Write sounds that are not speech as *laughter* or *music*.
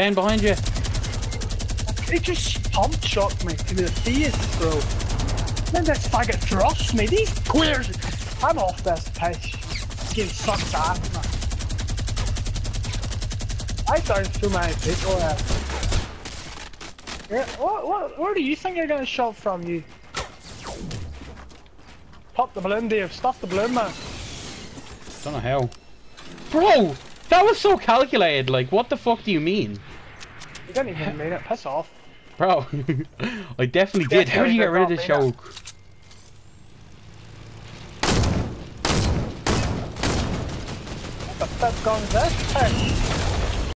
Ben, behind you. He just pump shot me to the face, bro. Then this faggot thrusts me. These queers. I'm off this pitch. Getting sucked ass, man. I found so many people there. Yeah, what, what, where do you think you're gonna shot from, you? Pop the balloon, Dave. Stuff the balloon, man. Don't know how. Bro, that was so calculated. Like, what the fuck do you mean? You didn't even mean it. Piss off. Bro, *laughs* I definitely did. How do you get rid of the choke? What the fuck gun is this?